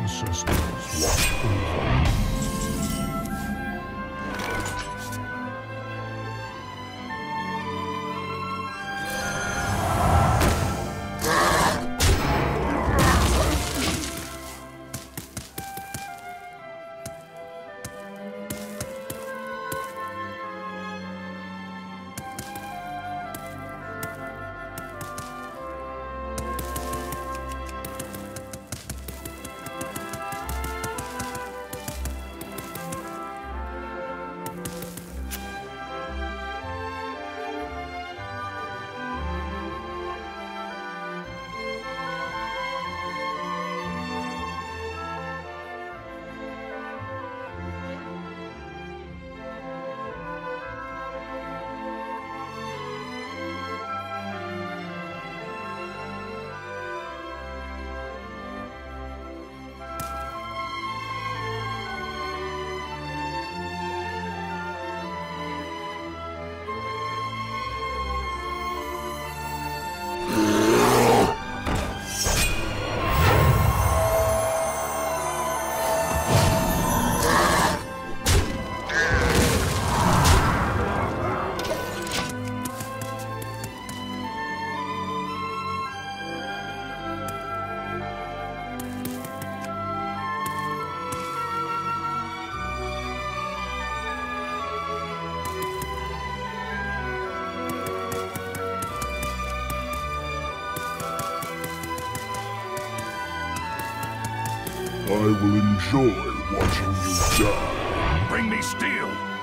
ancestors watch over me. I will enjoy watching you die. Bring me steel!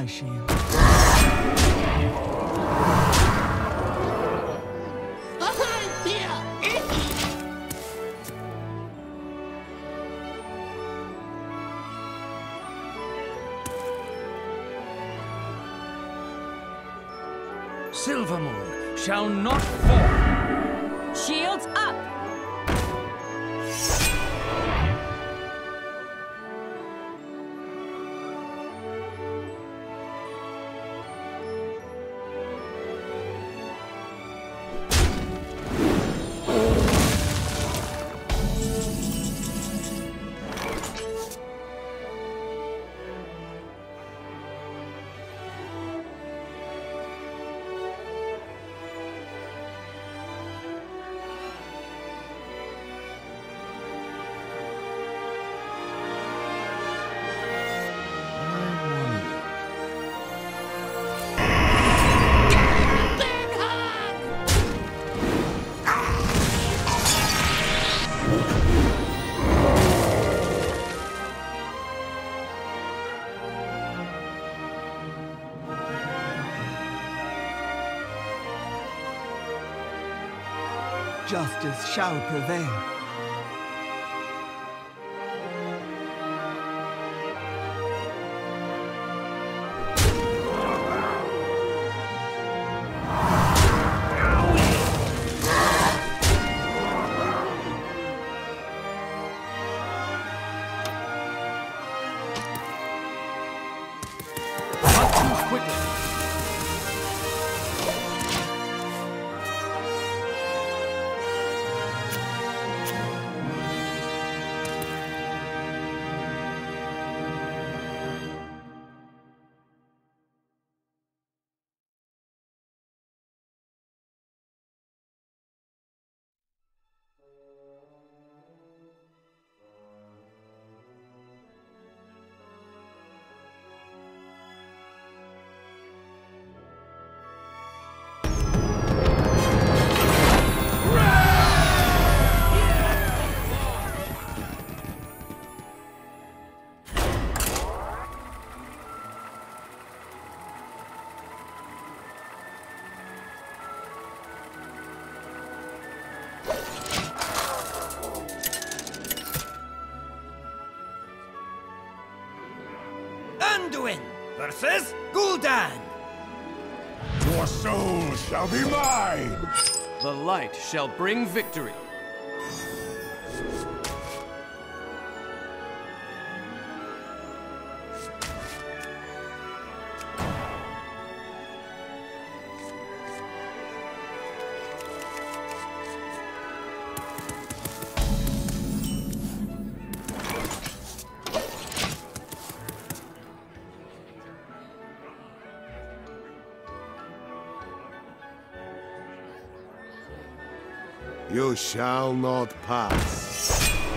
eye shield. Silvermoon shall not fall. Shields up! Justice shall prevail. Anduin versus Gul'dan. Your soul shall be mine! The light shall bring victory. You shall not pass.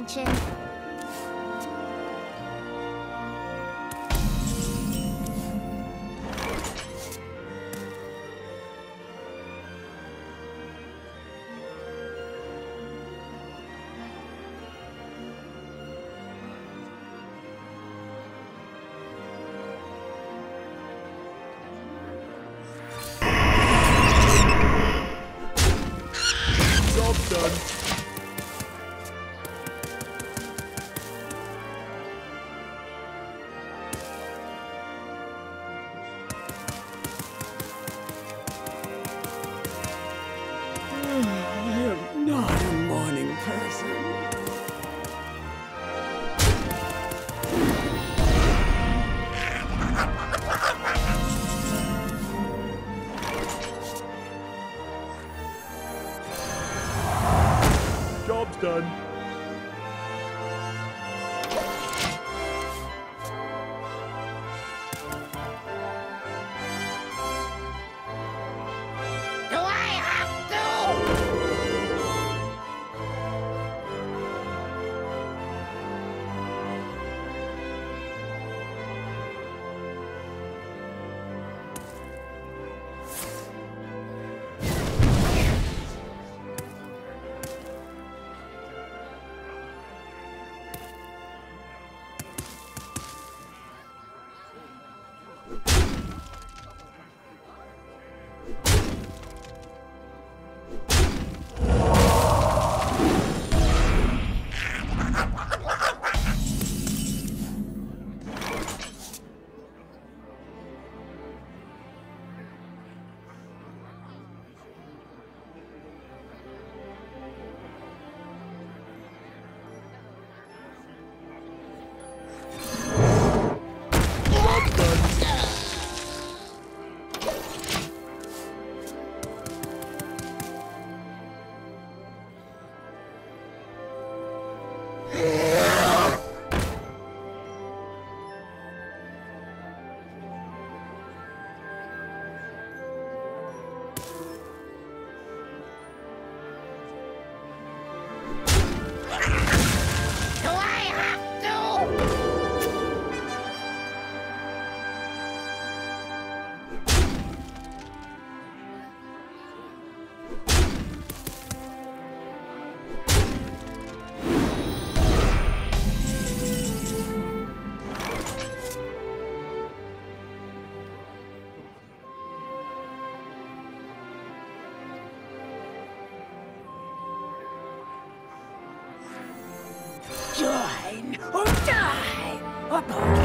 Like done. Die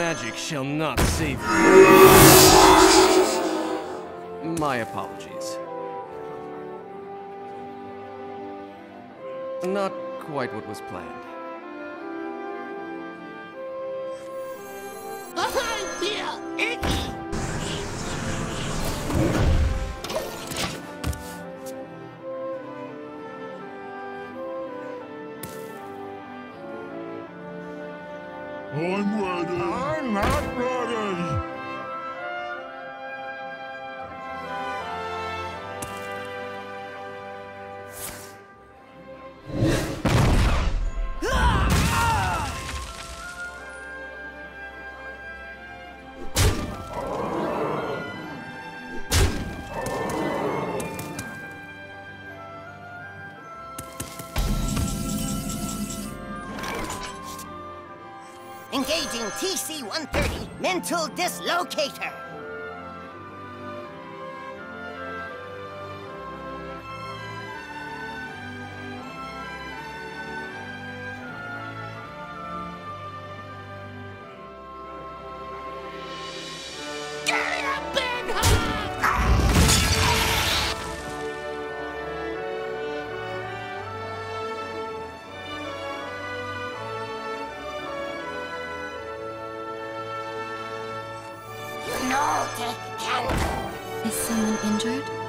magic shall not save you. My apologies. Not quite what was planned. Engaging TC-130 Mental Dislocator. Is someone injured?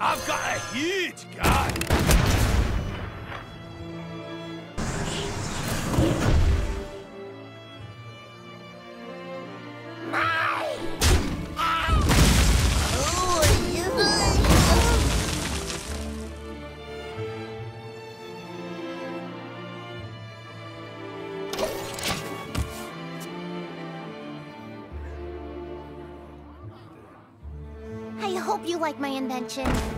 I've got a huge gun. Hope you like my invention.